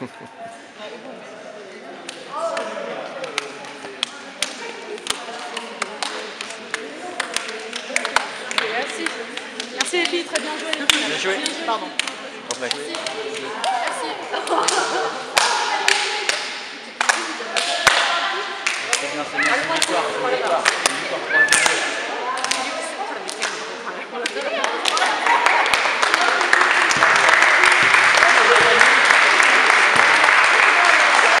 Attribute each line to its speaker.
Speaker 1: Merci. Merci les filles, très bien joué.
Speaker 2: Bien joué.
Speaker 1: Pardon. Merci.